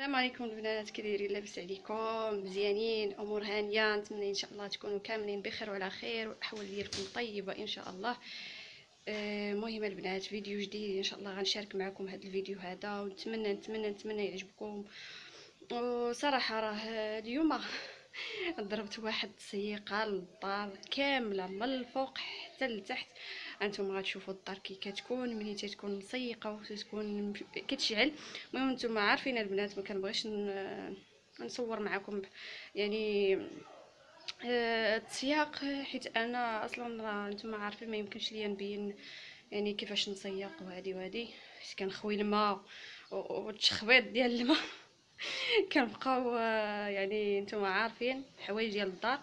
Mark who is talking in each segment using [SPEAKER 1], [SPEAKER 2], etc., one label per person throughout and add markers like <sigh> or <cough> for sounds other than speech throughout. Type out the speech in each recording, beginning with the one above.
[SPEAKER 1] السلام عليكم البنات كي دايرين لاباس عليكم مزيانين امور هانية نتمنى إن شاء الله تكونوا كاملين بخير وعلى خير والأحوال ديالكم طيبة إن شاء الله. المهم آه البنات فيديو جديد إن شاء الله غنشارك معكم هذا الفيديو هذا ونتمنى نتمنى نتمنى يعجبكم. وصراحة راه اليوم <laughs> ضربت واحد السيقة للدار كاملة من الفوق حتى لتحت. أنتم غتشوفوا الدار كي كتكون ملي تتكون مسيقه وتكون كتشعل. المهم نتوما عارفين البنات ما كنبغيش نصور معكم يعني آه، التسياق حيت أنا أصلا راه نتوما عارفين ما يمكنش ليا نبين يعني كيفاش نسيق وهادي وهادي حيت كنخوي الماء والتخبيط ديال الماء. <laughs> كنبقاو آه، يعني نتوما عارفين حوايج ديال الدار.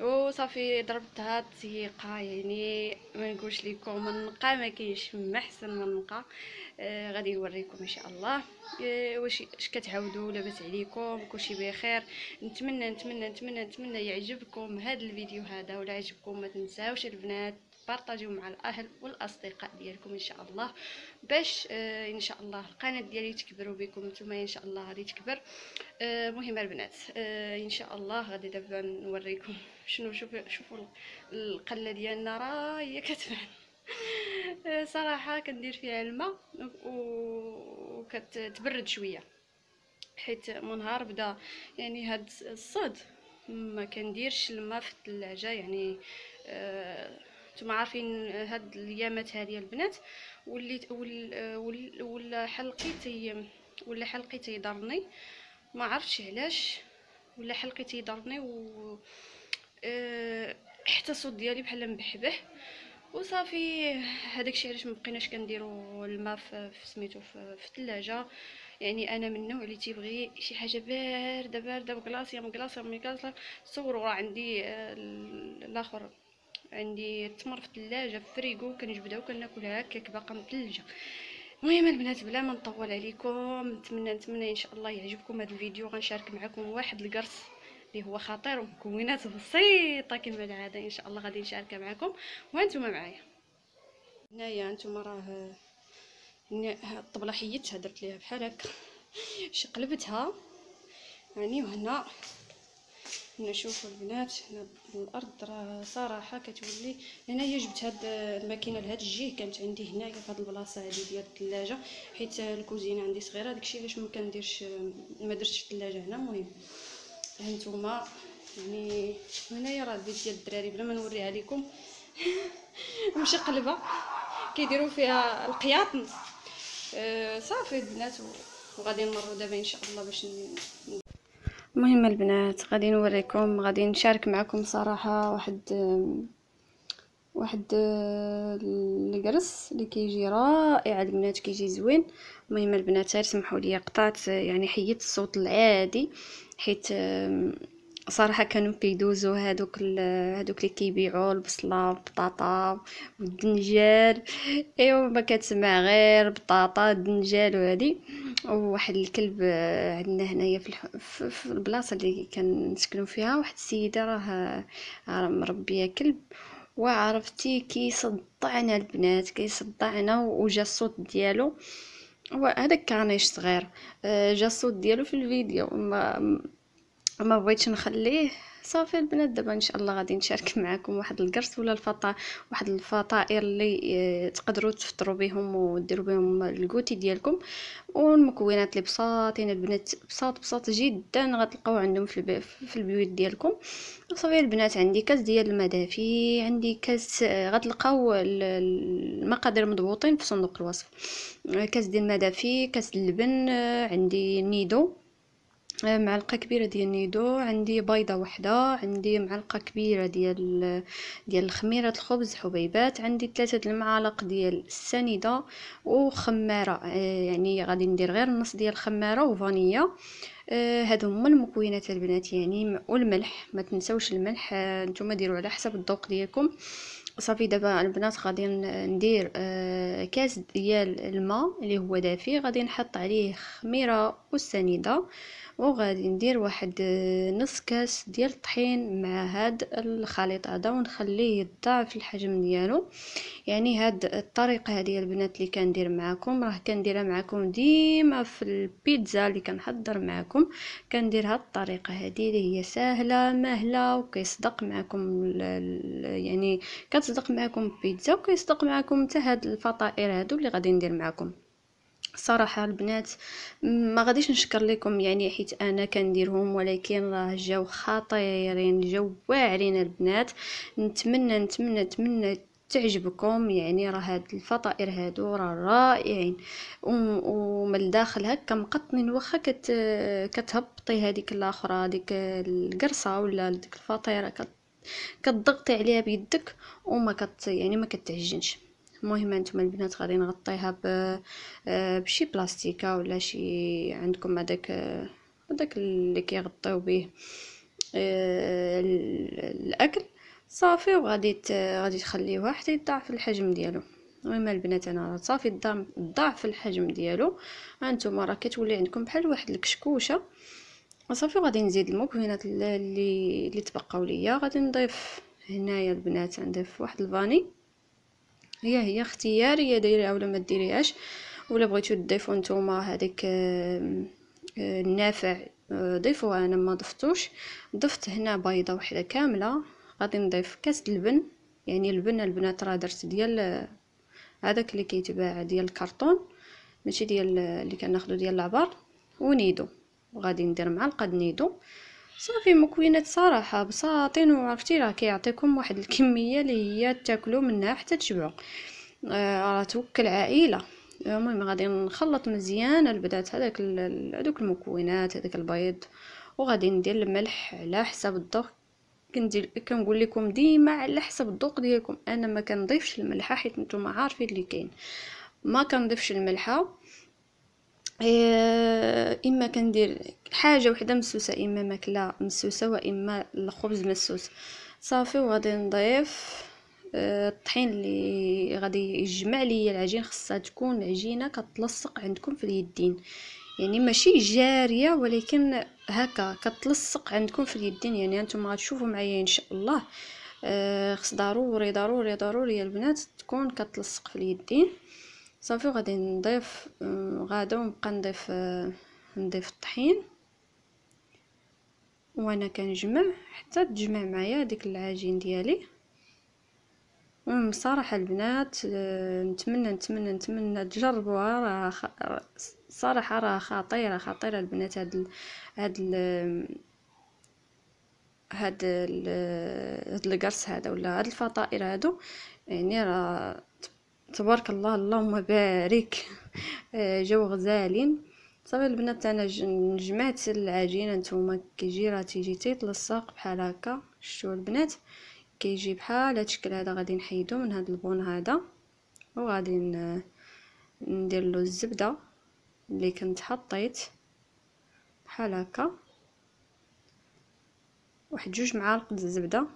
[SPEAKER 1] وصافي ضربت هاد التسيقه يعني ما نقولش لكم النقا ما كاينش ما من النقا آه غادي نوريكم إن شاء الله. آه واش إش كتعاودوا لاباس عليكم كلشي بخير. نتمنى نتمنى نتمنى نتمنى يعجبكم هذا الفيديو هذا ولا عجبكم ما تنساوش البنات. بارطاجيو مع الأهل والأصدقاء ديالكم إن شاء الله. باش آه إن شاء الله القناة ديالي تكبروا بكم نتوما إن شاء الله غادي تكبر. آه مهم البنات آه إن شاء الله غادي دابا نوريكم شنو شوفوا شوفوا القله ديالنا راه هي كتبان. <laughs> صراحة كندير فيها الماء وكتبرد شوية. حيت من نهار بدا يعني هاد الصد ما كنديرش الماء في الثلاجة يعني آه نتوما عارفين هاد الايامات هذه البنات وليت ولا حلقي تي ولا حلقي تيضرني. ما عرفتش علاش. ولا حلقي تيضرني و أه حتى الصوت ديالي بحال مبحبه وصافي هذاك الشيء علاش مبقيناش كنديروا الماء في سميتو في الثلاجة. يعني أنا من النوع اللي تيبغي شي حاجة باردة باردة مكلاص يا مكلاص صوروا راه عندي آه، الآخر. عندي التمر في الثلاجة في فريكو كنجبدها وكناكلها هكاك باقا مثلجه المهم البنات بلا ما نطول عليكم نتمنى نتمنى إن شاء الله يعجبكم هذا الفيديو. غنشارك معكم واحد القرص اللي هو خطير ومكونات بسيطة كما العادة. إن شاء الله غادي نشاركها معكم. وأنتم معايا. هنايا أنتم راه الطبلة حيدتها درت ليها بحال هكا. شقلبتها يعني وهنا هنا شوفوا البنات هنا الأرض راه صراحة كتولي هنايا جبت هاد الماكينة لهاد الجهه كانت عندي هنايا في هاد البلاصة هادي ديال الثلاجة حيت الكوزينة عندي صغيرة داكشي علاش ما كنديرش ما درتش الثلاجة هنا المهم. هانتوما يعني هنايا راه البيت ديال الدراري بلا ما نوريها لكم <laughs> مشي قلبة كيديروا فيها القياطن آه صافي البنات وغادي نمروا دابا إن شاء الله باش المهم البنات غادي نوريكم غادي نشارك معكم صراحة واحد واحد القرص اللي كيجي رائع البنات كيجي زوين. المهم البنات سمحوا لي قطعت يعني حيدت الصوت العادي حيت صراحة كانوا كيدوزوا هادوك هادوك اللي كيبيعوا البصلة والبطاطا والدنجال. أيوا ما كتسمع غير بطاطا الدنجال وهادي. وواحد الكلب عندنا هنايا في, في البلاصة اللي كنسكنوا فيها. واحد السيدة راه مربية كلب. وعرفتي كيصدعنا البنات كيصدعنا وجا الصوت ديالو. هو هذاك caniche صغير آه، جا الصوت ديالو في الفيديو. ما ما بغيتش نخليه. صافي البنات دابا إن شاء الله غادي نشارك <laughs> معكم واحد القرص ولا الفطا واحد الفطائر اللي آه، تقدروا تفطروا بهم وديروا بهم ال goûter ديالكم. والمكونات اللي بساطين البنات بساط بساط جدا غتلقاو عندهم في, البي في البيوت ديالكم. صافي البنات عندي كاس ديال الماء دافي عندي كاس آه، غتلقاو المقادير مضبوطين في صندوق الوصف. آه، كاس ديال الماء دافي كاس اللبن عندي نيدو معلقة كبيرة ديال النيدو. عندي بيضة وحدة. عندي معلقة كبيرة ديال ديال خميرة الخبز حبيبات. عندي ثلاثة المعالق ديال السنيدة وخمارة. آه، يعني غادي ندير غير نص ديال الخماره وفانيلا آه هادو هما المكونات البنات يعني والملح. ما تنساوش الملح. آه نتوما ديروا على حسب الذوق ديالكم. صافي دابا البنات غادي ندير آه كاس ديال الماء اللي هو دافي. غادي نحط عليه خميرة مستنده وغادي ندير واحد آه، نص كاس ديال الطحين مع هاد الخليط هذا ونخليه يضاعف الحجم ديالو. يعني هاد الطريقة هذه البنات اللي كندير معكم راه كنديرها معكم ديما في البيتزا اللي كنحضر معكم كندير هاد الطريقة هذه اللي هي سهله مهلة وكيصدق معكم يعني كتصدق معكم البيتزا وكيصدق معكم حتى هاد الفطائر هادو اللي غادي ندير معكم صراحة البنات ما غاديش نشكر لكم يعني حيت أنا كنديرهم ولكن راه جاو خطيرين جاو واعرين البنات. نتمنى نتمنى نتمنى تعجبكم. يعني راه هاد الفطائر هادو راه رائعين. ومن الداخل هكا مقطنين واخا كت كتهبطي هذيك الاخرى ديك القرصة ولا ديك الفطيرة كت كتضغطي عليها بيدك وما كت يعني ما كتعجنش. المهم أنتم البنات غادي نغطيها ب بشي بلاستيكة ولا شي عندكم هذاك هذاك اللي كيغطيو به آه، الأكل. صافي وغادي غادي تخليوه حتى يضاعف الحجم ديالو. المهم البنات أنا صافي ضاعف الحجم ديالو. هانتوما راه كتولي عندكم بحال واحد الكشكوشة. وصافي غادي نزيد المكونات اللي اللي تبقاو ليا. غادي نضيف هنايا البنات نضيف واحد الفاني. هي هي اختياريه دايرها ولا ما ديريهاش ولا بغيتو تضيفوا نتوما هذيك آه، النافع آه، ضيفوها أنا ما ضفتوش. ضفت هنا بيضة وحدة كاملة. غادي نضيف كاس اللبن يعني اللبن البنات راه درت ديال هذاك اللي كيتباع ديال الكرتون ماشي ديال اللي كناخذو ديال العبار. ونيدو. وغادي ندير معلقة نيدو. صافي مكونات صراحة بساطين وعرفتي راه كيعطيكم واحد الكمية اللي هي تاكلوا منها حتى تشبعوا آه راه توكل عائلة. المهم غادي نخلط مزيان البدات هذاك هذوك المكونات هذاك البيض وغادي ندير الملح على حسب الذوق. كندير كنقول لكم ديما على حسب الذوق ديالكم أنا ما كنضيفش الملحة حيت نتوما عارفين اللي كاين. ما كنضيفش الملحة. إما كندير حاجة وحدة مسوسة إما ماكلة مسوسة وإما الخبز مسوس. صافي وغادي نضيف آه، الطحين اللي غادي يجمع لي العجين خصها تكون عجينة كتلصق عندكم في اليدين. يعني ماشي جارية ولكن هكا كتلصق عندكم في اليدين. يعني أنتم غتشوفوا معايا إن شاء الله. آه خص ضروري ضروري ضروري البنات تكون كتلصق في اليدين. صافي غادي نضيف آه، غادا ونبقى نضيف آه، نضيف الطحين. وأنا كنجمع حتى تجمع معايا ديك العجين ديالي. بصراحه البنات آه، نتمنى نتمنى نتمنى تجربوها. راه صراحة راه خطيرة خطيرة البنات. هاد هاد هاد هاد القرص هذا ولا هاد الفطائر هادو يعني راه تبارك الله اللهم بارك. آه، جو غزالين. صافي البنات أنا جمعت العجينة نتوما كيجي راه تيجي تيتلصق بحال هكا. شتو البنات؟ كيجي بحال هاد الشكل هذا غادي نحيدو من هاد البون هذا وغادي ندير له الزبدة اللي كنت حطيت بحال هكا. واحد جوج معالق الزبده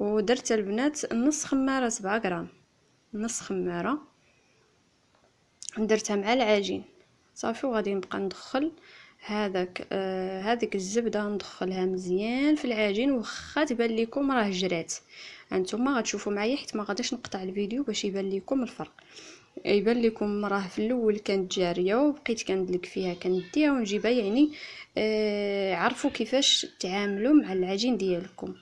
[SPEAKER 1] ودرت البنات نص خمارة سبعة غرام. نص خمارة. درتها مع العجين. صافي وغادي نبقى ندخل هذاك آه هذيك الزبدة ندخلها مزيان في العجين واخا تبان لكم راه جرات. هانتوما غتشوفوا معايا حيت ما غاديش نقطع الفيديو باش يبان لكم الفرق. يبان لكم راه في الأول كانت جارية وبقيت كندلك فيها كنديها ونجيبها يعني آه عرفوا كيفاش تعاملوا مع العجين ديالكم.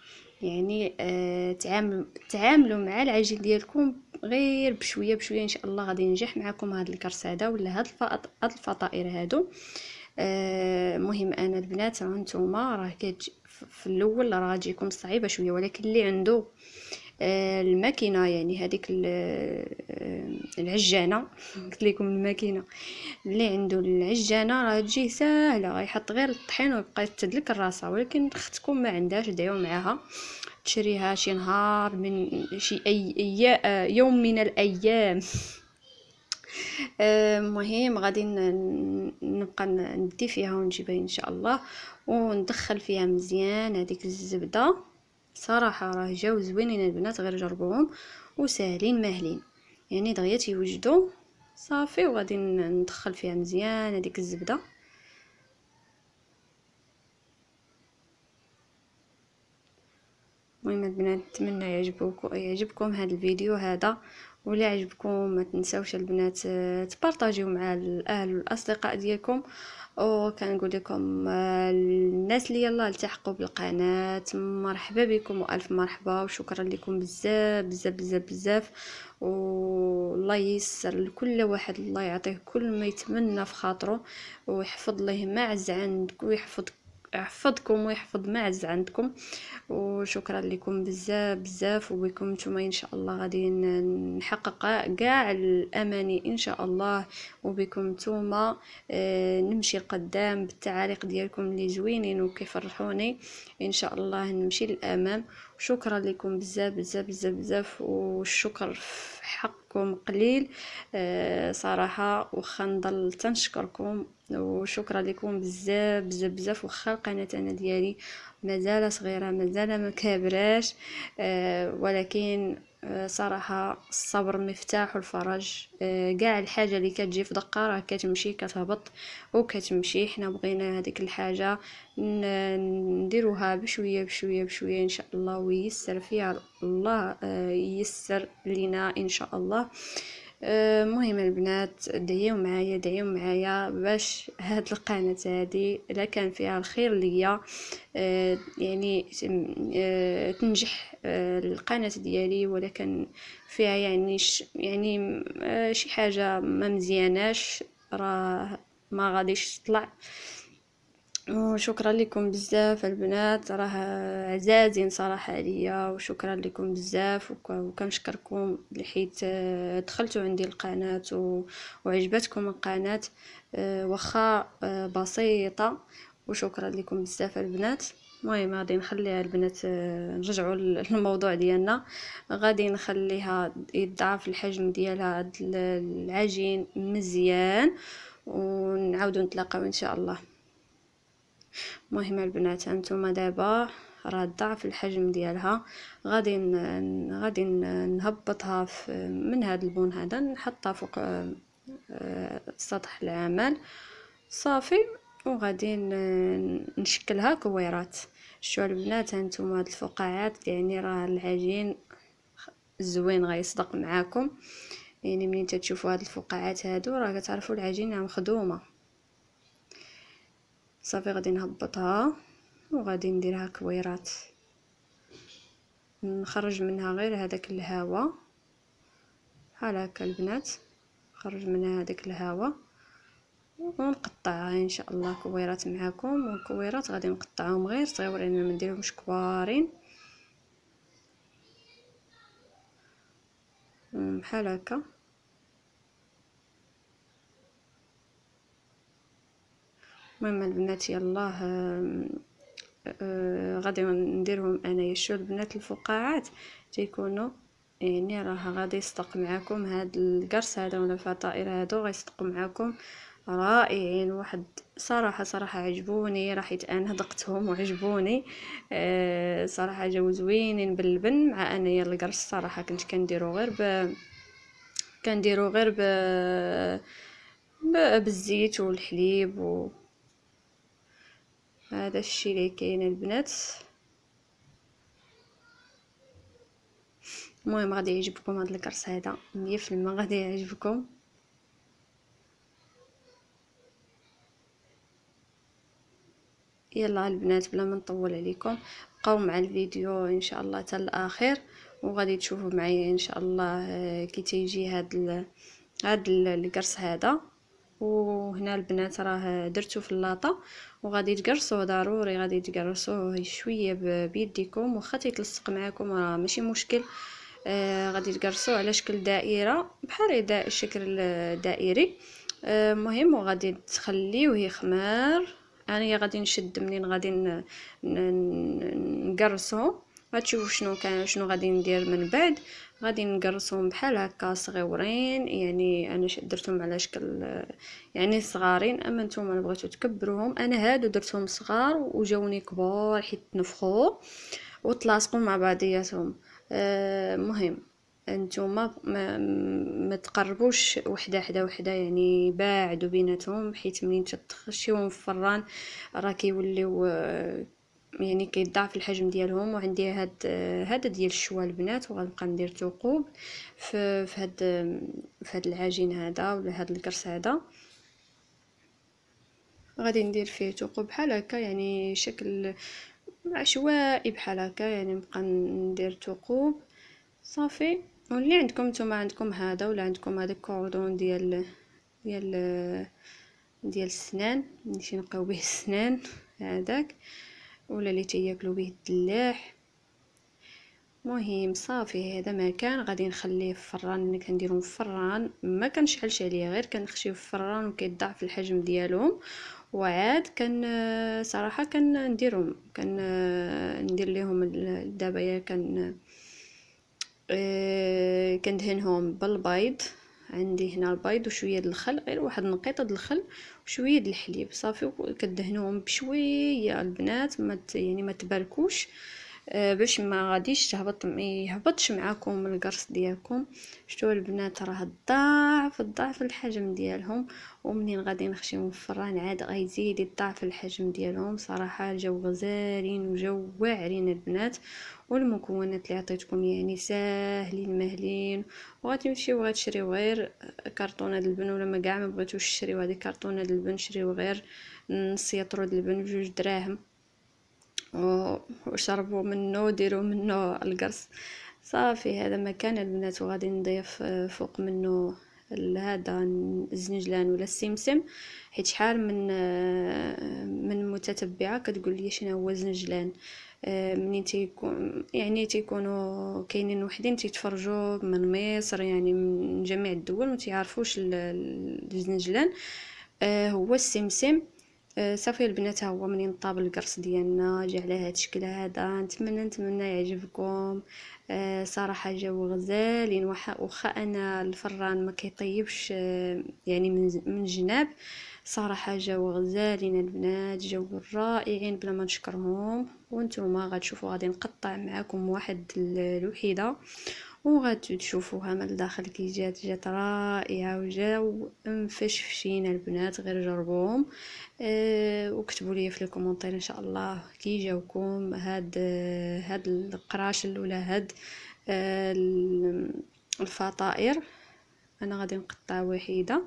[SPEAKER 1] يعني آه تعاملوا تعاملوا مع العجين ديالكم غير بشوية بشوية إن شاء الله غادي ينجح معكم هذا الكرس هذا ولا هاد هاد الفطائر هادو. آه أنا البنات هانتوما راه كتجي في الأول راه تجيكم صعيبة شوية ولكن اللي عنده الماكينة يعني هذيك آه، العجانة. <laughs> قلت لكم الماكينة. اللي عنده العجانة راه تجي ساهله غيحط غير الطحين ويبقى تدلك الراسة. ولكن اختكم ما عندهاش دعيو معاها. تشريها شي نهار من شي أي... يوم من الأيام. <laughs> المهم غادي نبقى ندي فيها ونجيبها إن شاء الله. وندخل فيها مزيان هذيك الزبدة. صراحة راه جاو زوينين البنات غير جربوهم وساهلين ماهلين. يعني دغيا تيوجدوا صافي وغادي ندخل فيها مزيان هذيك الزبدة. المهم البنات نتمنى يعجبكم يعجبكم هذا الفيديو هذا. ولا عجبكم ما تنساوش البنات تبارطاجيو مع الأهل والأصدقاء ديالكم. وكنقول لكم الناس اللي يلا التحقوا بالقناة. مرحبا بكم وألف مرحبا. وشكرا لكم بزاف بزاف بزاف بزاف. والله ييسر لكل واحد الله يعطيه كل ما يتمنى في خاطره. ويحفظ له ما عز عندك ويحفظ يحفظكم ويحفظ ما عز عندكم. وشكرا لكم بزاف بزاف. وبكم نتوما إن شاء الله غادي نحقق كاع الأماني إن شاء الله. وبكم نتوما آه، نمشي القدام بالتعاليق ديالكم اللي زوينين وكيفرحوني. إن شاء الله نمشي للأمام. شكرا لكم بزاف بزاف بزاف بزاف. والشكر في حقكم قليل. آه، صراحة وخا نضل تنشكركم. وشكرا لكم بزاف بزاف بزاف. وخا القناة أنا ديالي مازال صغيرة مازال ما كابراش. آه ولكن آه صراحة الصبر مفتاح الفرج آه كاع الحاجة اللي كتجي في دقة راه كتمشي كتهبط وكتمشي. حنا بغينا هذيك الحاجة نديروها بشوية بشوية بشوية إن شاء الله ويسر فيها الله ييسر لينا إن شاء الله. المهم البنات دعيو معايا دعيو معايا باش هاد القناة هادي إلا كان فيها الخير ليا آه، يعني آه، تنجح آه، القناة ديالي ولا كان فيها يعني يعني شي حاجة ما مزياناش راه ما غاديش تطلع. وشكرا لكم بزاف البنات راه عزازين صراحة عليا وشكرا لكم بزاف وكنشكركم لحيت آه، دخلتوا عندي القناة وعجبتكم القناة آه، واخا آه، بسيطة. وشكرا لكم بزاف البنات. المهم غادي نخليها البنات نرجعوا <laughs> للموضوع ديالنا. غادي نخليها يضعف الحجم ديالها العجين مزيان ونعاودوا نتلاقاو إن شاء الله. المهم البنات هانتوما دابا راه ضعف الحجم ديالها. غادي غادي نهبطها من هذا البون هذا نحطها فوق آه، سطح العمل. صافي. وغادي نشكلها كويرات. شو البنات هانتوما هاد الفقاعات؟ يعني راه العجين زوين غيصدق معاكم. يعني منين تشوفوا هاد الفقاعات هادو راه كتعرفوا العجينة مخدومة. صافي غادي نهبطها وغادي نديرها كويرات. نخرج منها غير هذاك الهواء بحال هكا البنات نخرج منها هذاك الهواء ونقطعها إن شاء الله كويرات معكم والكويرات غادي نقطعهم غير صغيورين ما نديرهمش كبارين. بحال هكا. المهم البنات يلاه آه غادي نديرهم انايا شو البنات الفقاعات. تيكونوا يعني راه غادي يصدق معاكم هاد القرص هذا ولا الفطائر هادو غيصدقوا معاكم. رائعين واحد صراحة صراحة عجبوني راح أنا دقتهم وعجبوني. آه صراحة جاو زوينين باللبن. مع انايا القرص صراحة كنت كنديرو غير ب كنديرو غير ب بالزيت والحليب و هذا الشيء اللي كاين البنات. المهم غادي يعجبكم هذا الكرس هذا. مية في المية غادي يعجبكم. يلا البنات بلا ما نطول عليكم بقاو مع الفيديو إن شاء الله حتى الآخر. وغادي تشوفوا معايا إن شاء الله آه، كي تيجي هاد هاد الكرس هذا. وهنا البنات راه درتو في اللاطه وغادي تقرصوه ضروري غادي تقرصوه شوية بيديكم واخا تيتلصق معاكم راه ماشي مشكل. آه غادي تقرصوه على شكل دائرة بحال دا الشكل الدائري المهم آه وغادي تخليوه يخمر أنا غادي نشد منين؟ غادي نقرصو غتشوفوا شنو كان شنو غادي ندير من بعد. غادي نقرصهم بحال هكا صغيورين يعني أنا درتهم على شكل يعني صغارين أما نتوما بغيتو تكبروهم أنا هادو درتهم صغار وجاوني كبار حيت تنفخوا وتلاصقوا مع بعضياتهم. آه مهم. انتوما ما, ما تقربوش وحده حدا وحده يعني باعدوا بيناتهم حيت منين تخشيوهم في الفران راه كيوليو يعني كيضاعف الحجم ديالهم وعندي هاد هذا ديال الشوا البنات وغنبقى ندير ثقوب في في هاد في هاد العجين هذا ولا هاد الكرس هذا. غادي ندير فيه ثقوب بحال هكا يعني شكل عشوائي بحال هكا يعني نبقى ندير ثقوب. صافي. واللي عندكم نتوما عندكم هذا ولا عندكم هذا الكوردون ديال ديال ديال السنان؟ نمشي نقاو به السنان هذاك. ولا اللي تياكلوا به الدلاح مهم صافي هذا ما كان. غادي نخليه في الفران اللي كنديرهم في الفران. ما كنشعلش عليه غير كنخشيه في الفران وكيضاعف الحجم ديالهم. وعاد كان <hesitation> صراحة كنديرهم. كان <hesitation> ندير لهم دابا كان كندهنهم بالبيض. عندي هنا البيض وشوية الخل غير واحد نقيطه الخل وشوية الحليب صافي كدهنوهم بشوية البنات ما يعني ما تباركوش. آه، باش ما غاديش تهبط يهبطش معاكم القرص ديالكم. شتو البنات راه ضعف ضعف الحجم ديالهم ومنين غادي نخشيهم في الفران عاد غيزيد يضاعف الحجم ديالهم. صراحة جاو غزالين وجاو واعرين البنات. والمكونات اللي عطيتكم يعني ساهلين مهلين وغتمشيو غتشريو غير كرتونه البن ولا ما كاع ما بغيتوش تشريو هذه كرتونه البن شريو غير نص يطرو البن بجوج دراهم. وشربوا منه ديروا منه القرص. صافي هذا مكان البنات وغادي نضيف فوق منه هذا الزنجلان ولا السمسم. حيت شحال من من متتبعة كتقول لي شنو هو الزنجلان. منين تيكون يعني تيكونوا كاينين وحدين تيتفرجوا من مصر يعني من جميع الدول ما تيعرفوش الزنجلان. آه، هو السمسم. آه، صافي البنات هو منين طاب القرص ديالنا جا على هاد الشكل هذا. نتمنى نتمنى يعجبكم. آه صراحة جاو غزالين واخا أنا الفران ما كيطيبش آه يعني من من جناب. صراحة جاو غزالين البنات جاو رائعين بلا ما نشكرهم. وأنتم غتشوفوا غادي نقطع معكم واحد الوحيدة. وغادي تشوفوها من الداخل كي جات جات رائعة وجاو مفشفشين البنات غير جربوهم أه وكتبوا لي في ال commentaire إن شاء الله كي جاوكم هاد هاد القراص ولا هاد أه الفطائر. أنا غادي نقطع وحيدة.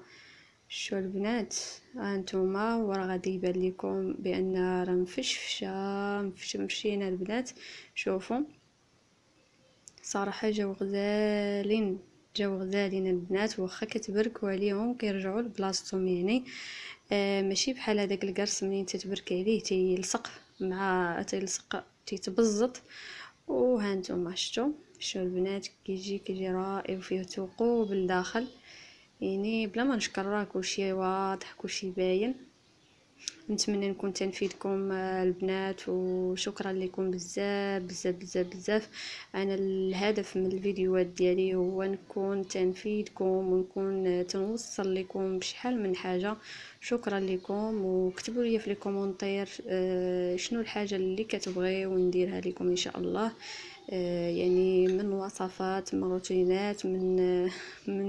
[SPEAKER 1] شو البنات؟ هانتوما ورا غادي يبان لكم بأن راه مفشفشة مفشمشين البنات. شوفوا. صراحة جاو غزالين جاو غزالين البنات واخا كتبركوا عليهم كيرجعوا لبلاصتهم يعني. آه ماشي بحال هذاك القرص منين تتبرك عليه تيلصق مع تيلصق تيتبزط. وها نتوما شفتوا؟ شو البنات كيجي كيجي رائع وفيه ثقوب لداخل. يعني بلا ما نشكر راه كلشي واضح كلشي باين. نتمنى نكون تنفيدكم آه، البنات وشكرا لكم بزاف بزاف بزاف بزاف. أنا الهدف من الفيديوهات ديالي هو نكون تنفيدكم ونكون تنوصل لكم بشحال من حاجة. شكرا لكم وكتبوا لي في les commentaires آه، شنو الحاجة اللي كتبغيو ونديرها لكم إن شاء الله. آه، يعني من وصفات من روتينات من من